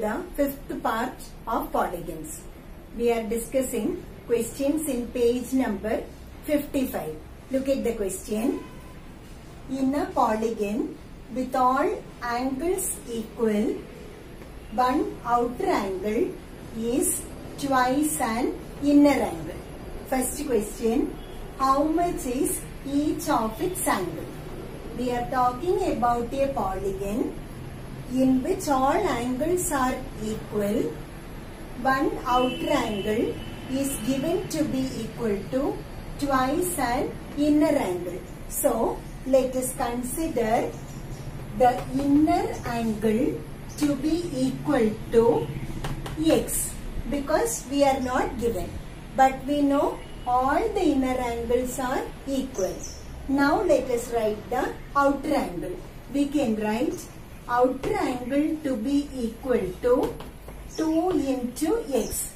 the fifth part of polygons. We are discussing questions in page number 55. Look at the question. In a polygon with all angles equal, one outer angle is twice an inner angle. First question, how much is each of its angle? We are talking about a polygon in which all angles are equal. One outer angle is given to be equal to twice an inner angle. So, let us consider the inner angle to be equal to x because we are not given but we know all the inner angles are equal. Now let us write the outer angle. We can write outer angle to be equal to 2 into x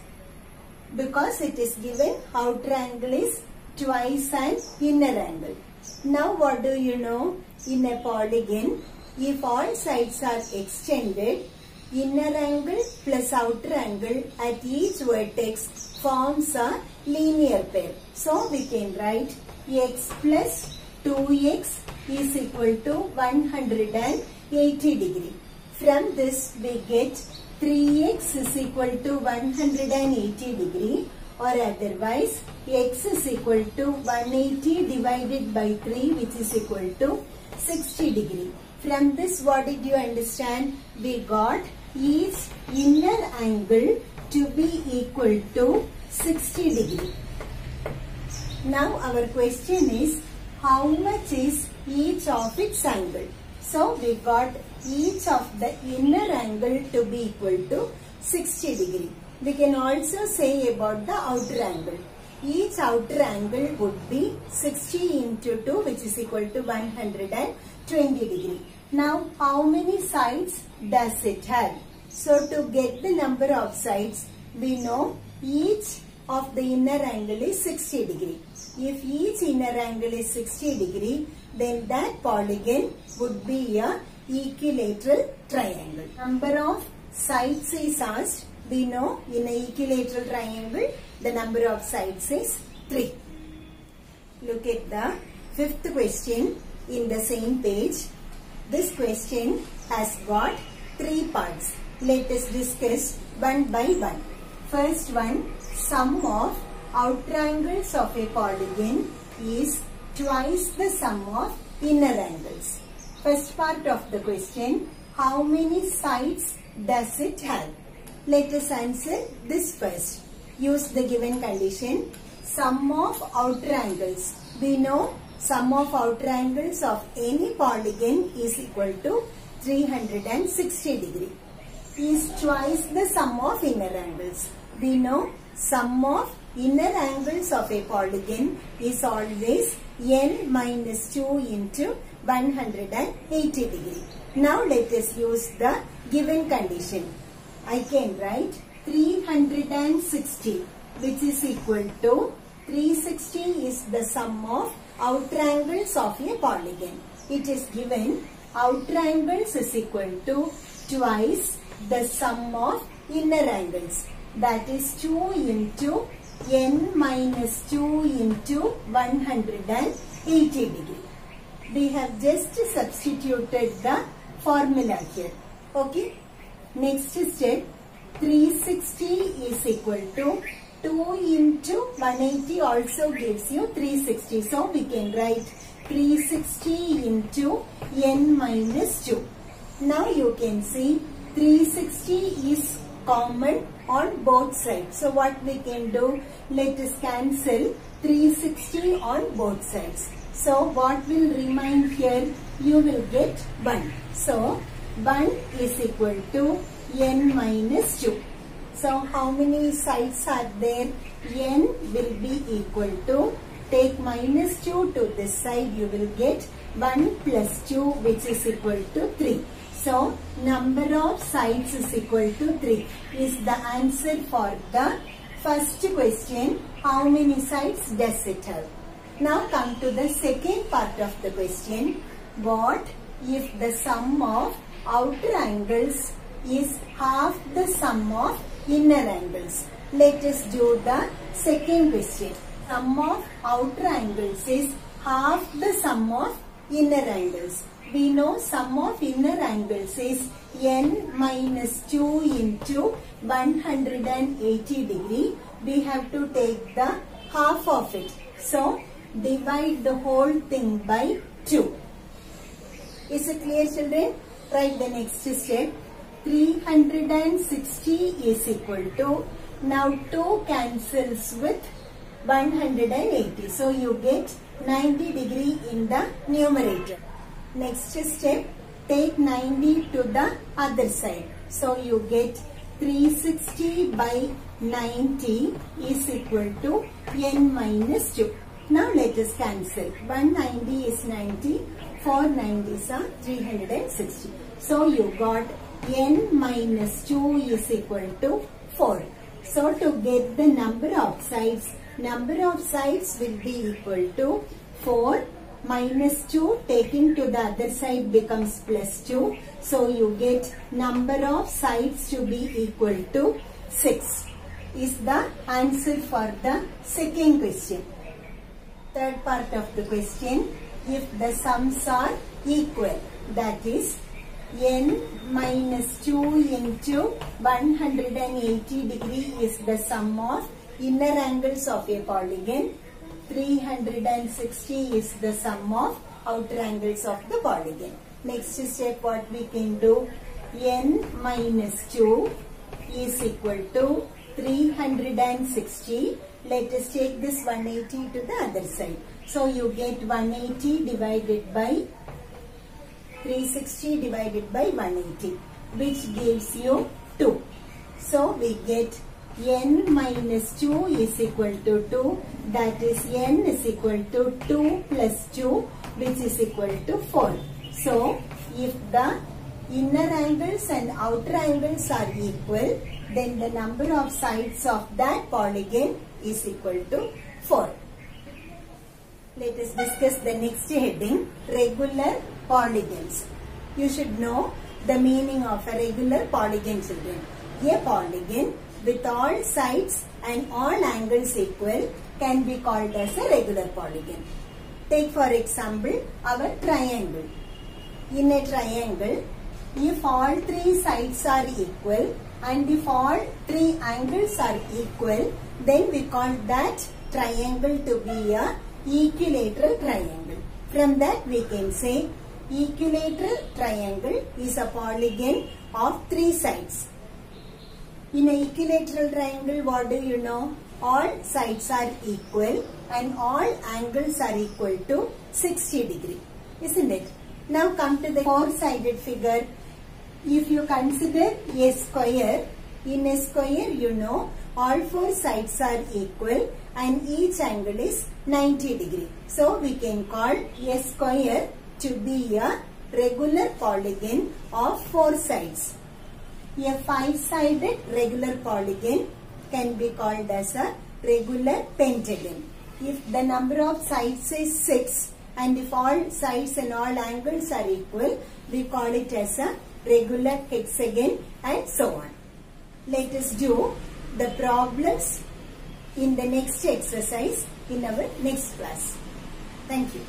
because it is given outer angle is twice an inner angle. Now what do you know? In a polygon, if all sides are extended, inner angle plus outer angle at each vertex forms a linear pair. So we can write x plus 2x is equal to 180 degree. From this we get 3x is equal to 180 degree or otherwise x is equal to 180 divided by 3 which is equal to 60 degree. From this what did you understand? We got each inner angle to be equal to 60 degree. Now our question is how much is each of its angle? So we got each of the inner angle to be equal to 60 degree. We can also say about the outer angle. Each outer angle would be 60 into 2 which is equal to 120 degree. Now how many sides does it have? So to get the number of sides we know each of the inner angle is 60 degree. If each inner angle is 60 degree then that polygon would be a equilateral triangle. Number of sides is asked. We know in a equilateral triangle the number of sides is 3. Look at the fifth question in the same page. This question has got three parts. Let us discuss one by one. First one, sum of outer angles of a polygon is twice the sum of inner angles. First part of the question, how many sides does it have? Let us answer this first. Use the given condition. Sum of outer angles. We know sum of outer angles of any polygon is equal to 360 degree. Is twice the sum of inner angles. We know sum of inner angles of a polygon is always n minus 2 into 180 degree. Now let us use the given condition. I can write 360 which is equal to 360 is the sum of outer angles of a polygon. It is given outer angles is equal to twice the sum of inner angles that is 2 into n minus 2 into 180 degree. We have just substituted the formula here. Okay. Next step 360 is equal to 2 into 180 also gives you 360. So we can write 360 into n minus 2. Now you can see 360 is common on both sides. So what we can do? Let us cancel 360 on both sides. So what will remain here? You will get 1. So 1 is equal to n minus 2. So how many sides are there? n will be equal to, take minus 2 to this side, you will get 1 plus 2 which is equal to 3. So number of sides is equal to 3 is the answer for the first question. How many sides does it have? Now come to the second part of the question. What if the sum of outer angles is half the sum of inner angles. Let us do the second question. Sum of outer angles is half the sum of inner angles. We know sum of inner angles is n minus 2 into 180 degree. We have to take the half of it. So, divide the whole thing by 2. Is it clear children? Write the next step. 360 is equal to, now 2 cancels with 180. So you get 90 degree in the numerator. Next step, take 90 to the other side. So you get 360 by 90 is equal to n minus 2. Now let us cancel. 190 is 90, 4 90s are 360. So you got n minus 2 is equal to 4. So to get the number of sides, number of sides will be equal to 4 minus 2 taken to the other side becomes plus 2. So you get number of sides to be equal to 6 is the answer for the second question. Third part of the question, if the sums are equal, that is n minus 2 into 180 degree is the sum of inner angles of a polygon. 360 is the sum of outer angles of the polygon. Next step what we can do, n minus 2 is equal to 360. Let us take this 180 to the other side. So you get 180 divided by 360 divided by 180 which gives you 2. So we get n minus 2 is equal to 2 that is n is equal to 2 plus 2 which is equal to 4. So if the inner angles and outer angles are equal then the number of sides of that polygon is equal to 4. Let us discuss the next heading, regular polygons. You should know the meaning of a regular polygon children. A polygon with all sides and all angles equal can be called as a regular polygon. Take for example our triangle. In a triangle, if all three sides are equal and if all three angles are equal, then we call that triangle to be a equilateral triangle. From that we can say equilateral triangle is a polygon of three sides. In an equilateral triangle, what do you know? All sides are equal and all angles are equal to 60 degree. Isn't it? Now come to the four-sided figure. If you consider a square, in a square you know all four sides are equal and each angle is 90 degree. So we can call a square to be a regular polygon of four sides. A five-sided regular polygon can be called as a regular pentagon. If the number of sides is 6 and if all sides and all angles are equal, we call it as a regular hexagon and so on. Let us do the problems in the next exercise in our next class. Thank you.